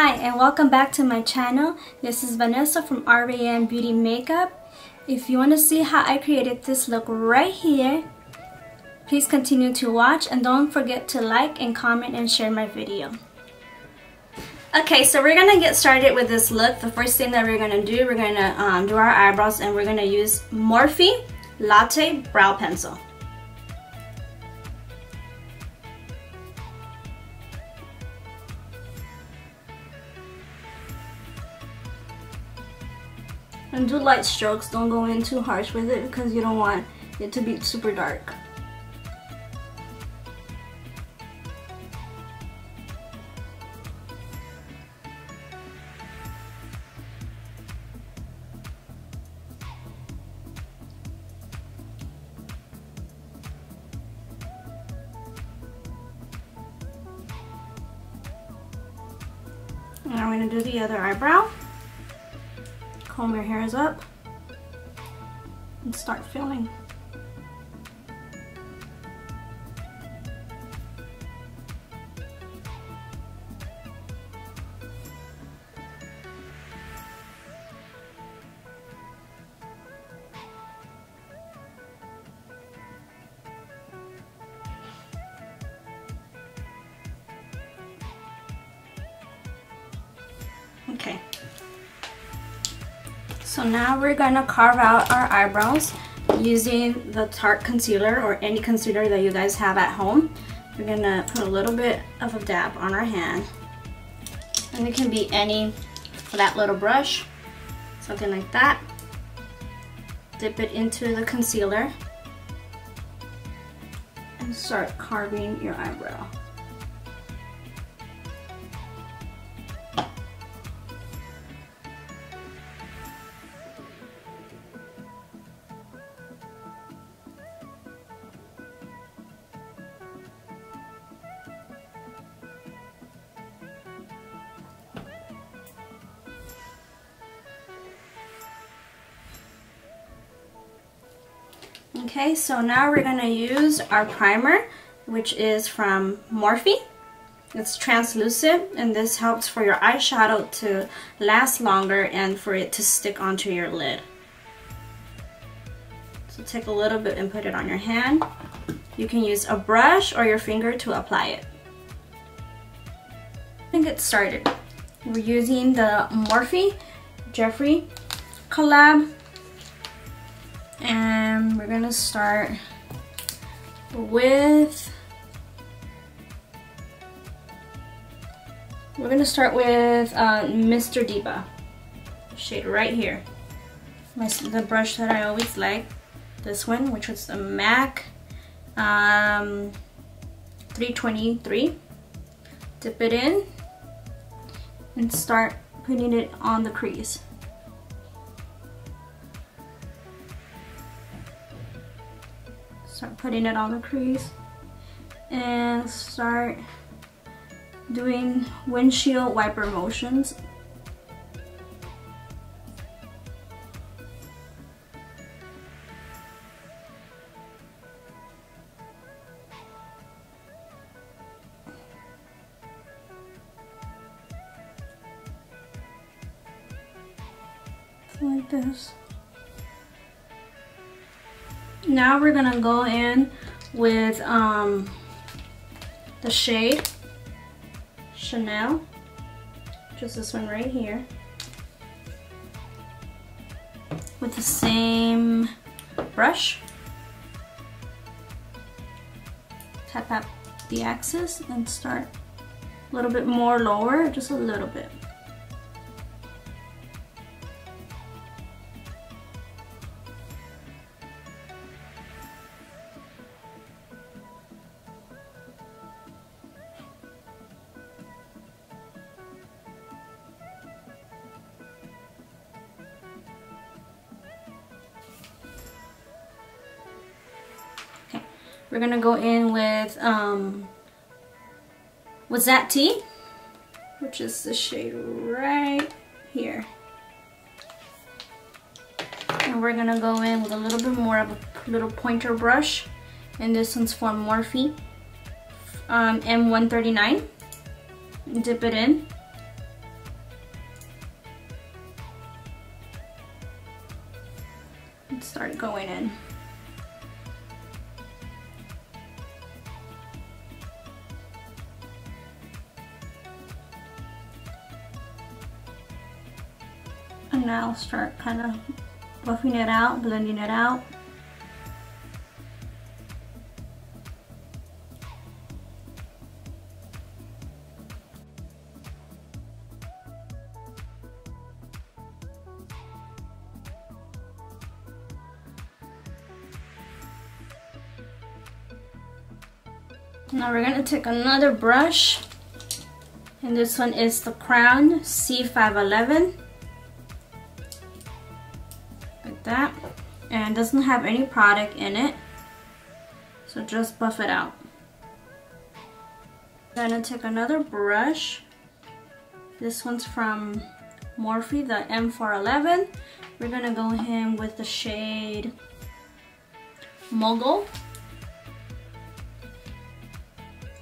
Hi and welcome back to my channel. This is Vanessa from RVM Beauty Makeup. If you want to see how I created this look right here, please continue to watch and don't forget to like and comment and share my video. Okay, so we're gonna get started with this look. The first thing that we're gonna do, we're gonna um, do our eyebrows and we're gonna use Morphe Latte Brow Pencil. And do light strokes, don't go in too harsh with it because you don't want it to be super dark. Now I'm going to do the other eyebrow comb your hairs up and start filling. So now we're gonna carve out our eyebrows using the Tarte concealer or any concealer that you guys have at home. We're gonna put a little bit of a dab on our hand. And it can be any flat little brush, something like that. Dip it into the concealer and start carving your eyebrow. Okay, so now we're gonna use our primer, which is from Morphe. It's translucent and this helps for your eyeshadow to last longer and for it to stick onto your lid. So take a little bit and put it on your hand. You can use a brush or your finger to apply it. And get started. We're using the Morphe Jeffree collab and we're gonna start with we're gonna start with uh, Mr. Diva shade right here. My, the brush that I always like this one which was the MAC um, 323 dip it in and start putting it on the crease start putting it on the crease and start doing windshield wiper motions. Like this now we're gonna go in with um, the shade Chanel, just this one right here, with the same brush. Tap up the axis and start a little bit more lower, just a little bit. We're gonna go in with, um, what's that tea? Which is the shade right here. And we're gonna go in with a little bit more of a little pointer brush. And this one's from Morphe, um, M139. Dip it in. And start going in. Now start kind of buffing it out, blending it out. Now we're gonna take another brush and this one is the Crown C511 and doesn't have any product in it so just buff it out. I'm gonna take another brush this one's from Morphe the M411 we're gonna go in with the shade Mogul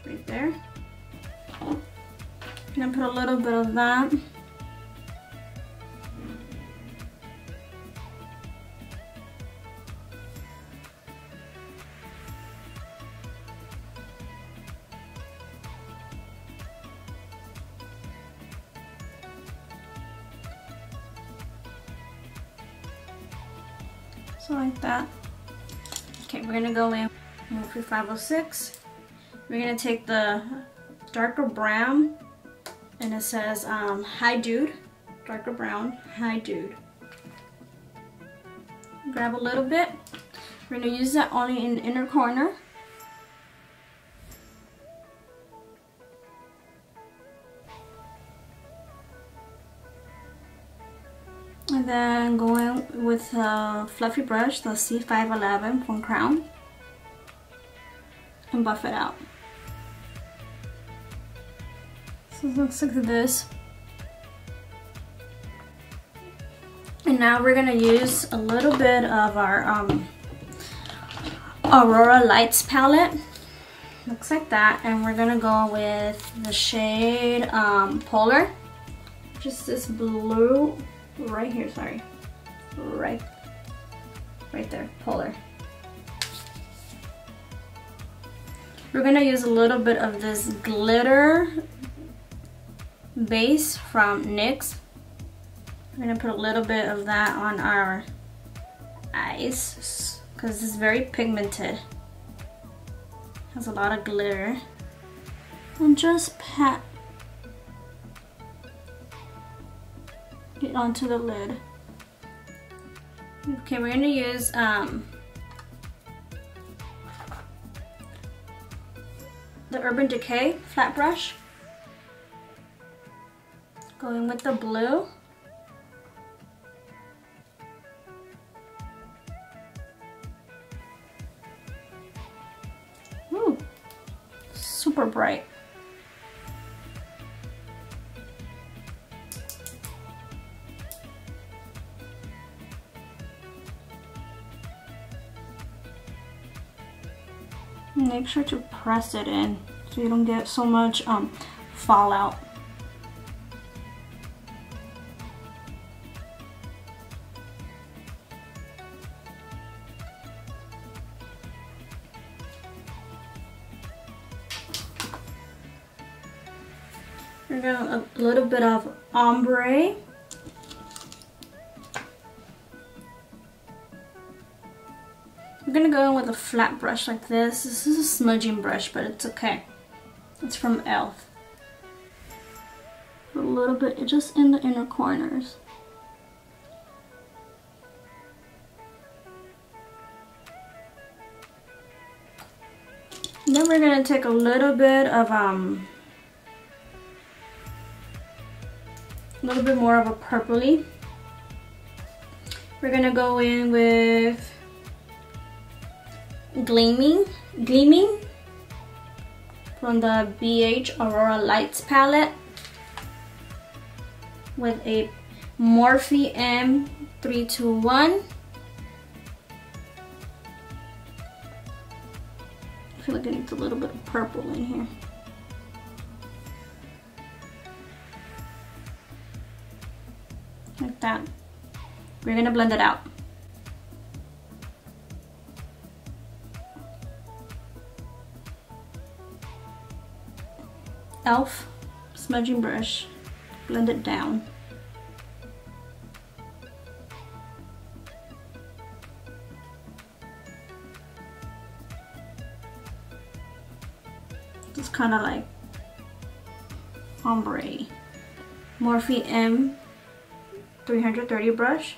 right there. I'm gonna put a little bit of that. Like that. Okay, we're gonna go in. Morphe 506. We're gonna take the darker brown and it says um, hi dude. Darker brown hi dude. Grab a little bit. We're gonna use that only in the inner corner then going with a fluffy brush the C511 from Crown and buff it out so it looks like this. And now we're gonna use a little bit of our um, Aurora Lights palette. Looks like that. And we're gonna go with the shade um, Polar. Just this blue right here, sorry. Right, right there, Polar. We're gonna use a little bit of this glitter base from NYX. I'm gonna put a little bit of that on our eyes because it's very pigmented. Has a lot of glitter. And just pat it onto the lid. Okay, we're gonna use um, the Urban Decay flat brush. Going with the blue. Ooh, super bright. Make sure to press it in so you don't get so much um, fallout. We're gonna a little bit of ombre. Flat brush like this. This is a smudging brush, but it's okay. It's from e.l.f. A little bit, just in the inner corners. Then we're gonna take a little bit of um, a little bit more of a purpley. We're gonna go in with Gleaming, Gleaming from the BH Aurora Lights palette with a Morphe M321. I feel like it needs a little bit of purple in here. like that. We're gonna blend it out. e.l.f. smudging brush, blend it down. Just kind of like ombre. Morphe M 330 brush.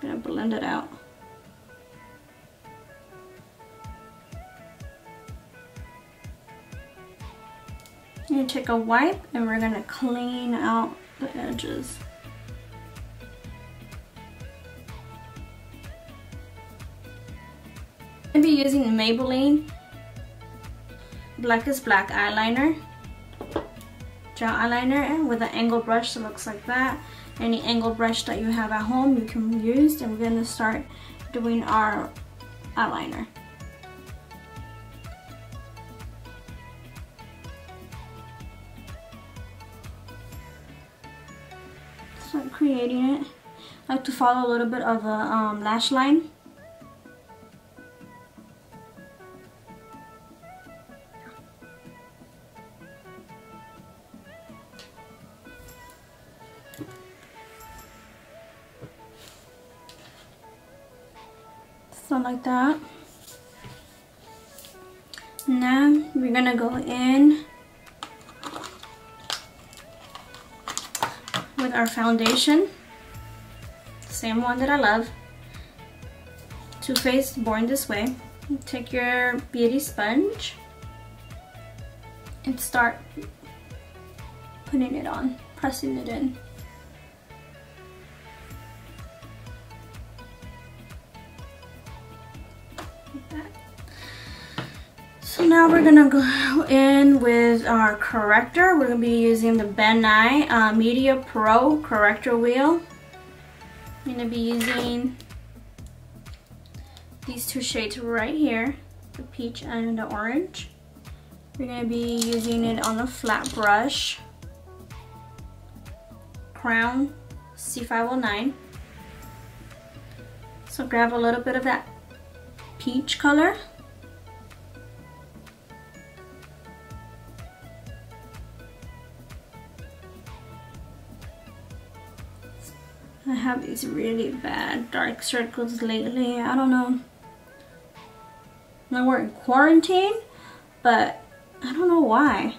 I'm gonna blend it out. I'm gonna take a wipe and we're gonna clean out the edges. I'm gonna be using the Maybelline Blackest Black eyeliner. Gel eyeliner with an angle brush that looks like that. Any angle brush that you have at home you can use. And we're to start doing our eyeliner I like to follow a little bit of a um, lash line Something like that. Now we're gonna go in with our foundation. Same one that I love. Too Faced Born This Way. Take your beauty sponge and start putting it on, pressing it in. So now we're gonna go in with our corrector. We're gonna be using the Ben Nye uh, Media Pro corrector wheel. I'm gonna be using these two shades right here, the peach and the orange. We're gonna be using it on a flat brush. Crown C509. So grab a little bit of that peach color I have these really bad dark circles lately. I don't know. Now we're in quarantine, but I don't know why.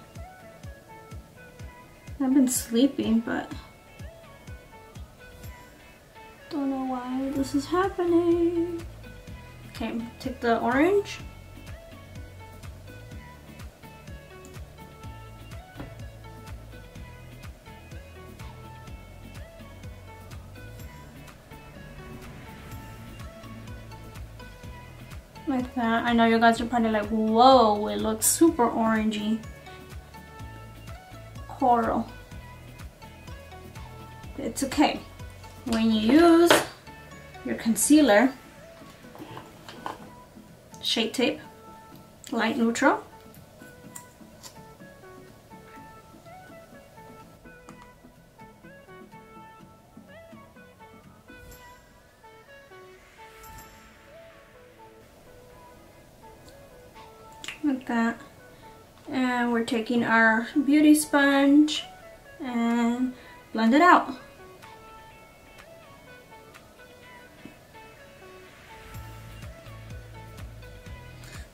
I've been sleeping, but don't know why this is happening. Okay, take the orange. Like that. I know you guys are probably like, whoa, it looks super orangey. Coral. It's okay. When you use your concealer, Shape Tape, light neutral, taking our beauty sponge and blend it out.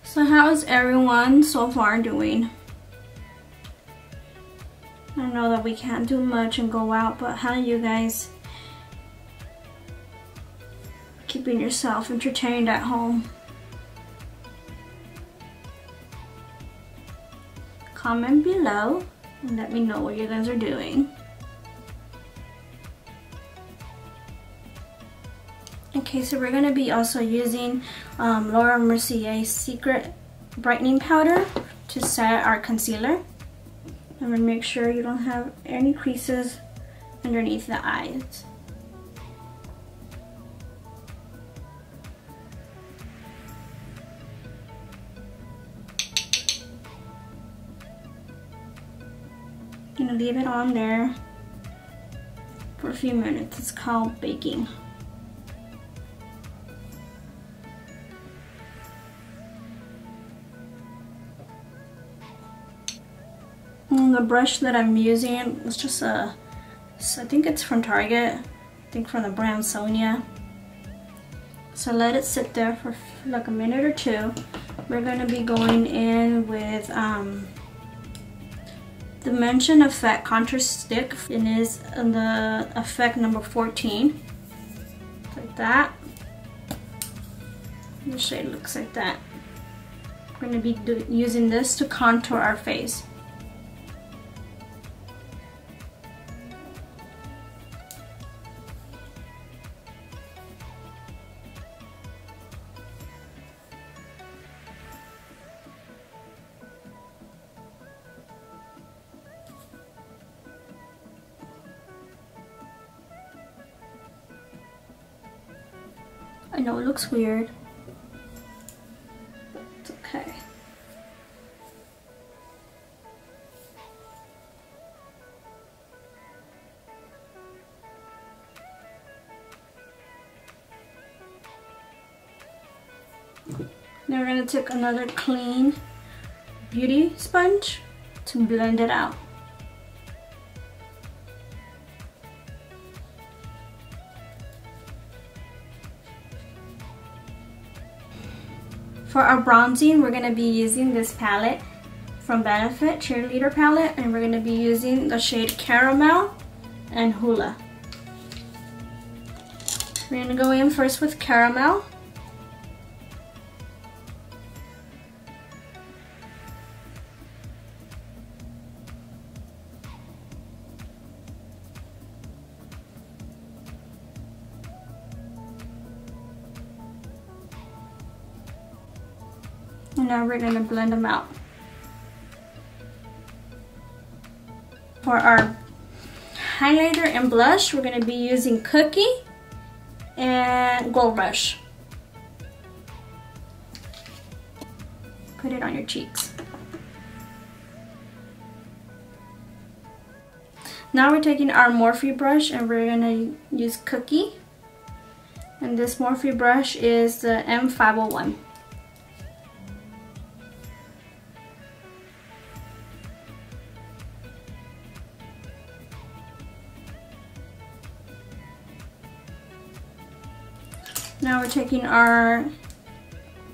So how is everyone so far doing? I know that we can't do much and go out but how are you guys keeping yourself entertained at home comment below and let me know what you guys are doing. Okay, so we're going to be also using um, Laura Mercier Secret Brightening Powder to set our concealer. I'm going to make sure you don't have any creases underneath the eyes. Gonna leave it on there for a few minutes. It's called baking. And the brush that I'm using is just a, I think it's from Target. I think from the brand Sonia. So let it sit there for like a minute or two. We're to be going in with um, Dimension Effect Contour Stick. It is the effect number 14. Like that. The shade looks like that. We're going to be using this to contour our face. Looks weird, it's okay. Now we're going to take another clean beauty sponge to blend it out. For our bronzing, we're going to be using this palette from Benefit, Cheekleader palette, and we're going to be using the shade Caramel and Hoola. We're going to go in first with Caramel. Now we're to blend them out. For our highlighter and blush, we're to be using Cookie and Gold Rush. Put it on your cheeks. Now we're taking our Morphe brush and we're to use Cookie. And this Morphe brush is the M501. Now we're taking our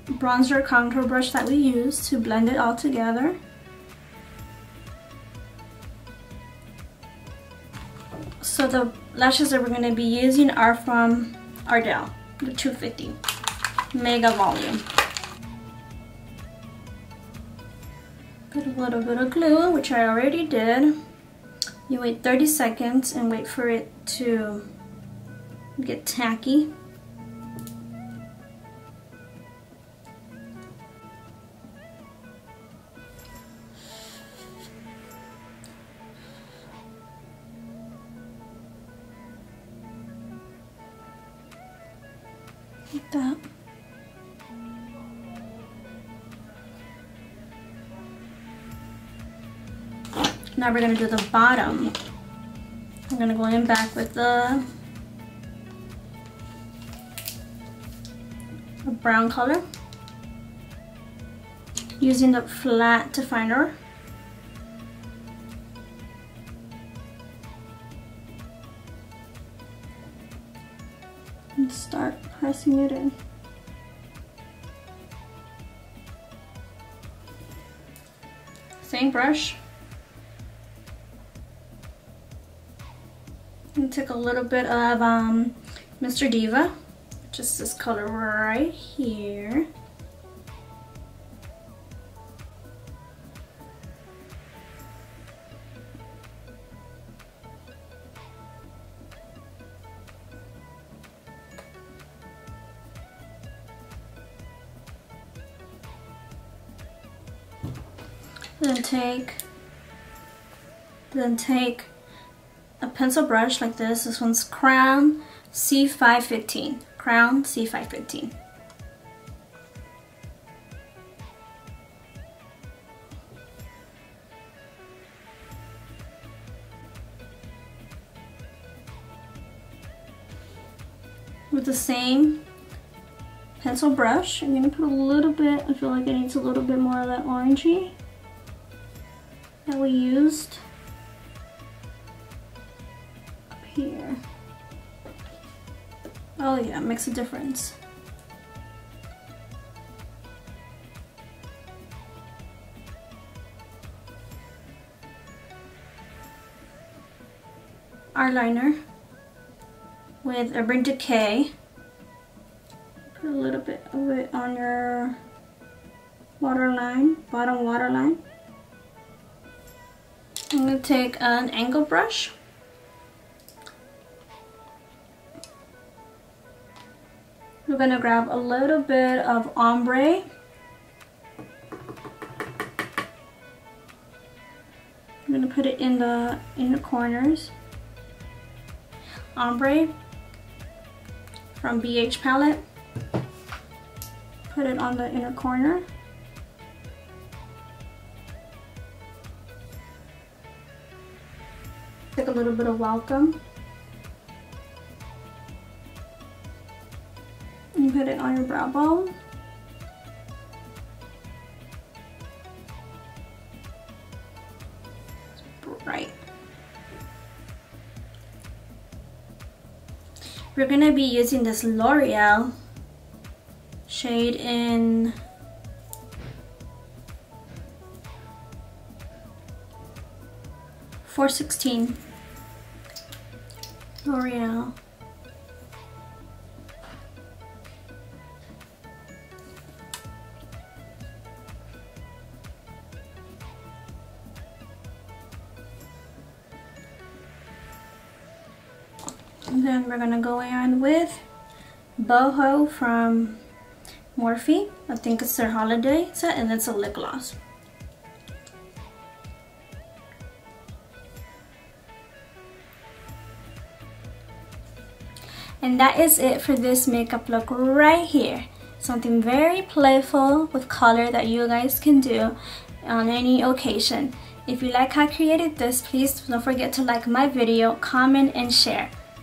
bronzer contour brush that we used to blend it all together. So the lashes that we're going to be using are from Ardell, the 250 Mega Volume. Put a little bit of glue, which I already did. You wait 30 seconds and wait for it to get tacky. Like that. Now we're going to do the bottom. I'm going to go in back with the brown color using the flat definer pressing it. Same brush. And take a little bit of um, Mr. Diva, just this color right here. Then take a pencil brush like this. This one's Crown C515. Crown C515. With the same pencil brush, I'm going to put a little bit, I feel like it needs a little bit more of that orangey. that we used makes a difference. eyeliner with Urban Decay. Put a little bit of it on your waterline, bottom waterline. I'm going to take an angle brush. We're going to grab a little bit of ombre. I'm going to put it in the inner corners ombre from BH palette. Put it on the inner corner. Take a little bit of welcome. And put it on your brow bone. Right. We're going to be using this L'Oreal shade in four sixteen L'Oreal. And then we're gonna go in with Boho from Morphe. I think it's their holiday set and it's a lip gloss. And that is it for this makeup look right here. Something very playful with color that you guys can do on any occasion. If you like how I created this, please don't forget to like my video, comment, and share.